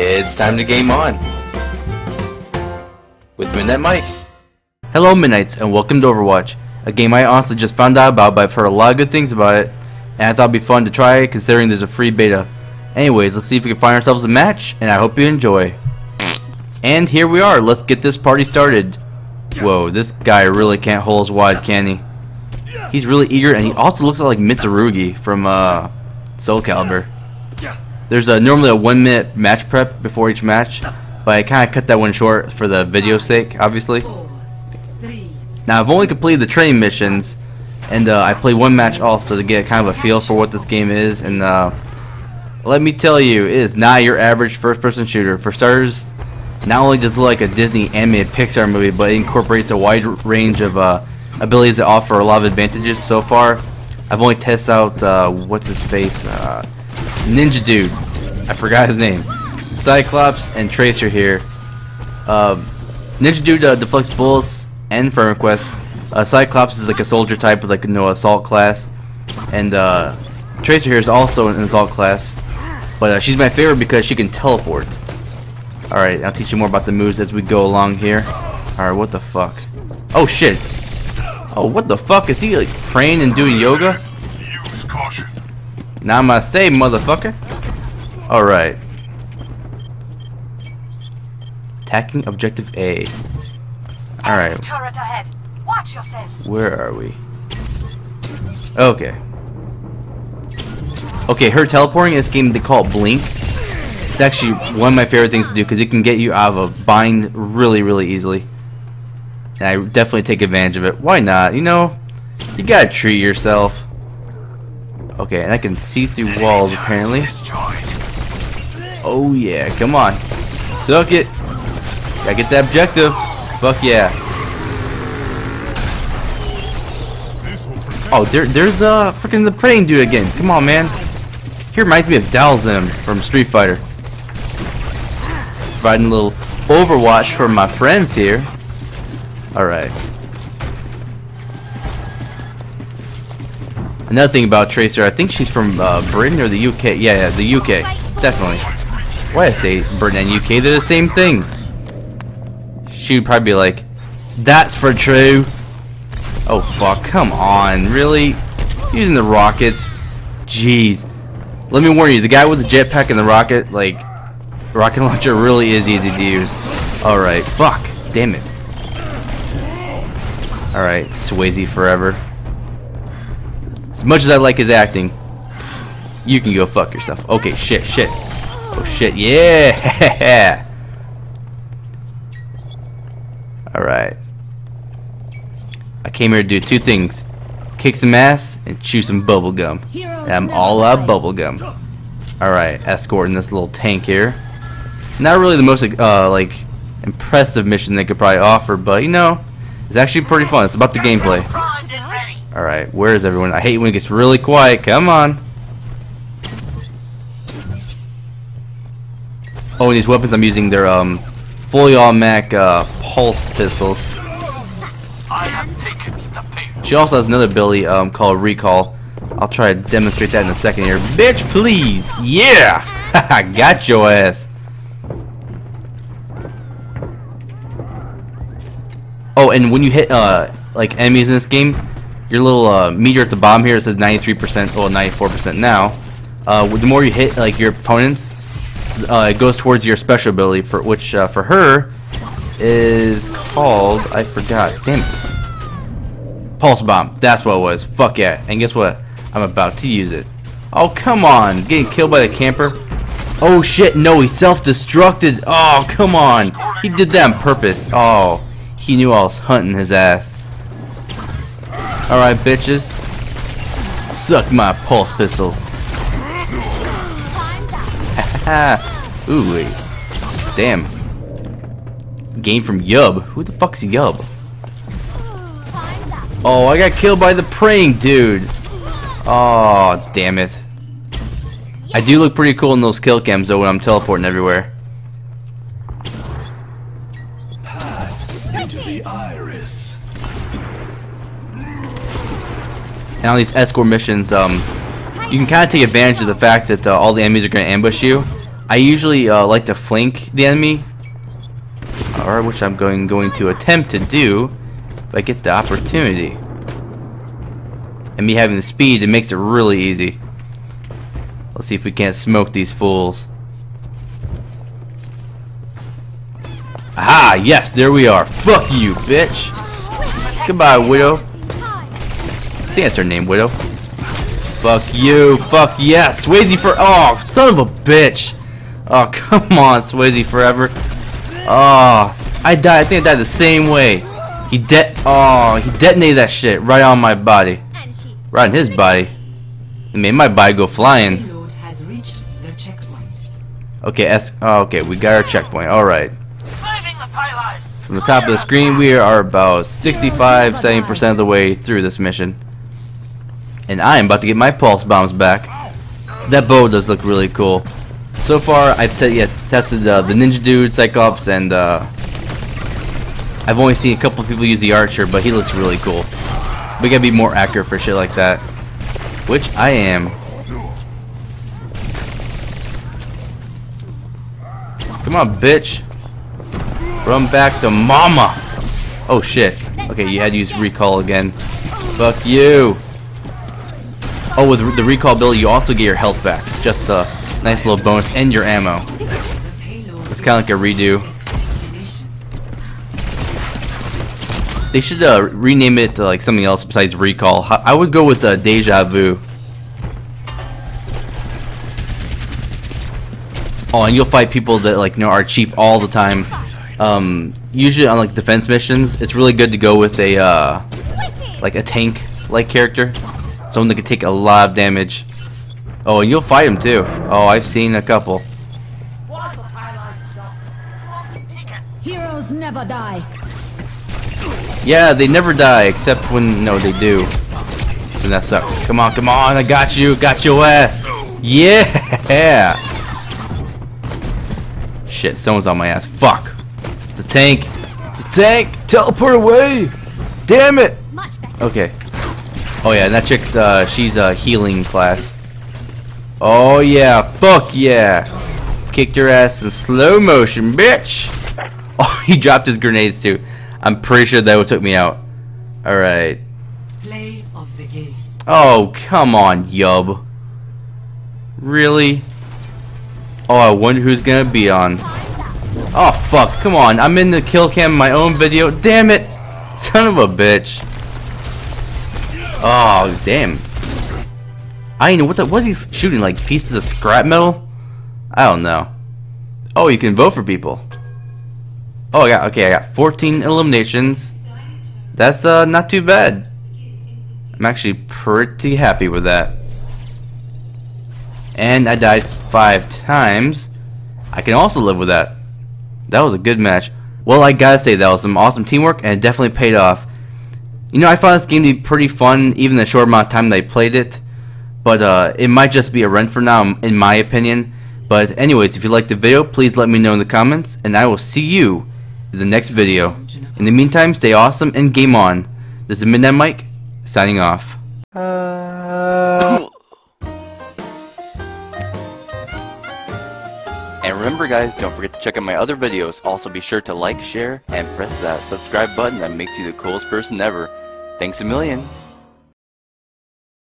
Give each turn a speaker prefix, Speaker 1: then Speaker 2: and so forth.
Speaker 1: It's time to game on with Midnight Mike.
Speaker 2: Hello Midnights and welcome to Overwatch, a game I honestly just found out about but I've heard a lot of good things about it and I thought it'd be fun to try it considering there's a free beta. Anyways, let's see if we can find ourselves a match and I hope you enjoy. And here we are, let's get this party started. Whoa, this guy really can't hold his wide, can he? He's really eager and he also looks like Mitsurugi from uh, Soul Calibur. There's a, normally a one minute match prep before each match, but I kind of cut that one short for the video sake, obviously. Now I've only completed the training missions, and uh, I played one match also to get kind of a feel for what this game is. And uh, let me tell you, it is not your average first-person shooter. For starters, not only does it look like a Disney animated Pixar movie, but it incorporates a wide range of uh, abilities that offer a lot of advantages. So far, I've only tested out uh, what's his face, uh, Ninja Dude. I forgot his name. Cyclops and Tracer here. Uh, Ninja Dude uh, deflects bullets and FermaQuest. Uh, Cyclops is like a soldier type with like no assault class, and uh, Tracer here is also an assault class, but uh, she's my favorite because she can teleport. All right, I'll teach you more about the moves as we go along here. All right, what the fuck? Oh shit! Oh, what the fuck? Is he like praying and doing yoga?
Speaker 3: Use caution.
Speaker 2: Namaste, motherfucker. All right. Attacking objective A. All right.
Speaker 4: Turret ahead. Watch yourselves.
Speaker 2: Where are we? Okay. Okay, her teleporting in this game, they call it Blink. It's actually one of my favorite things to do because it can get you out of a bind really, really easily. And I definitely take advantage of it. Why not? You know, you gotta treat yourself. Okay, and I can see through walls apparently. Oh yeah, come on. Suck it. Gotta get that objective. Fuck yeah.
Speaker 3: This will protect
Speaker 2: Oh, there, there's uh freaking the praying dude again. Come on, man. He reminds me of Dhalsim from Street Fighter. Providing a little Overwatch for my friends here. All Another thing about Tracer, I think she's from uh, Britain or the UK. Yeah, yeah, the UK, definitely. Why I say Britain and UK? They're the same thing. She would probably be like, "That's for true." Oh fuck, come on, really? Using the rockets? Jeez. Let me warn you, the guy with the jetpack and the rocket, like, rocket launcher really is easy to use. Alright, fuck, damn it. Alright, Swayze forever. As much as I like his acting, you can go fuck yourself. Okay, shit, shit. Oh shit, yeah! Alright. I came here to do two things. Kick some ass and chew some bubble gum. I'm all out of bubble gum. Alright, escorting this little tank here. Not really the most uh, like impressive mission they could probably offer, but you know, it's actually pretty fun. It's about the gameplay. Alright, where is everyone? I hate when it gets really quiet. Come on. Oh, these weapons I'm using, they're um, fully automatic uh, pulse pistols. She also has another ability um, called Recall. I'll try to demonstrate that in a second here. Bitch, please! Yeah! I got your ass. Oh, and when you hit uh, like enemies in this game, your little uh, meter at the bottom here it says 93%, well 94% now. Uh, the more you hit like your opponents, uh, it goes towards your special ability for which uh, for her is called I forgot. Damn it. Pulse bomb. That's what it was. Fuck yeah. And guess what? I'm about to use it. Oh come on. Getting killed by the camper. Oh shit. No, he self-destructed. Oh come on. He did that on purpose. Oh. He knew I was hunting his ass. Alright, bitches. Suck my pulse pistols. Ooh, wait. Damn. Game from Yub. Who the fuck's Yub? Oh, I got killed by the praying dude. Oh, damn it. I do look pretty cool in those kill cams though when I'm teleporting everywhere. And on these escort missions, um, you can kind of take advantage of the fact that uh, all the enemies are going to ambush you. I usually uh, like to flank the enemy, or which I'm going going to attempt to do if I get the opportunity. And me having the speed, it makes it really easy. Let's see if we can't smoke these fools. Aha! Yes, there we are. Fuck you, bitch. Goodbye, Widow. I think that's her name, Widow. Fuck you. Fuck yes. Swayze for. Oh, son of a bitch. Oh, come on, Swayze forever. Oh, I died. I think I died the same way. He de. Oh, he detonated that shit right on my body. Right on his body. It made my body go flying.
Speaker 5: Payload has reached the checkpoint.
Speaker 2: Okay, S. Oh, okay, we got our checkpoint. All right.
Speaker 3: Driving the payload.
Speaker 2: From the top of the screen, we are about 65, 70% of the way through this mission. And I am about to get my pulse bombs back. That bow does look really cool. So far, I've yeah, tested uh, the Ninja Dude, Cyclops, and uh, I've only seen a couple people use the Archer, but he looks really cool. We gotta be more accurate for shit like that. Which I am. Come on, bitch. Run back to mama. Oh shit. Okay, you had to use recall again. Fuck you. Oh, with the recall ability, you also get your health back. Just a nice little bonus and your ammo. It's kind of like a redo. They should uh, rename it to like something else besides recall. I would go with uh, deja vu. Oh, and you'll fight people that like know are cheap all the time. Um, usually on like defense missions, it's really good to go with a uh, like a tank like character, someone that can take a lot of damage. Oh, and you'll fight him too. Oh, I've seen a couple.
Speaker 6: Heroes never die.
Speaker 2: Yeah, they never die except when no, they do. And that sucks. Come on, come on, I got you, got your ass. Yeah. Shit, someone's on my ass. Fuck. It's a tank. It's a tank. Teleport away. Damn it. Okay. Oh yeah, and that chick's uh she's a healing class. Oh yeah, fuck yeah. Kicked your ass in slow motion, bitch. Oh, he dropped his grenades too. I'm pretty sure that would took me out. Alright.
Speaker 5: Play of the game.
Speaker 2: Oh, come on, Yub. Really? Oh, I wonder who's gonna be on. Oh, fuck. Come on. I'm in the kill cam in my own video. Damn it. Son of a bitch. Oh, damn. I know what the was he shooting like pieces of scrap metal? I don't know. Oh, you can vote for people. Oh, I got okay. I got 14 eliminations. That's uh not too bad. I'm actually pretty happy with that. And I died five times. I can also live with that. That was a good match. Well, I gotta say, that was some awesome teamwork, and it definitely paid off. You know, I found this game to be pretty fun, even the short amount of time that I played it. But uh, it might just be a rent for now, in my opinion. But anyways, if you liked the video, please let me know in the comments, and I will see you in the next video. In the meantime, stay awesome and game on. This is Midnight Mike, signing off. And remember guys, don't forget to check out my other videos. Also be sure to like, share, and press that subscribe button that makes you the coolest person ever. Thanks a million.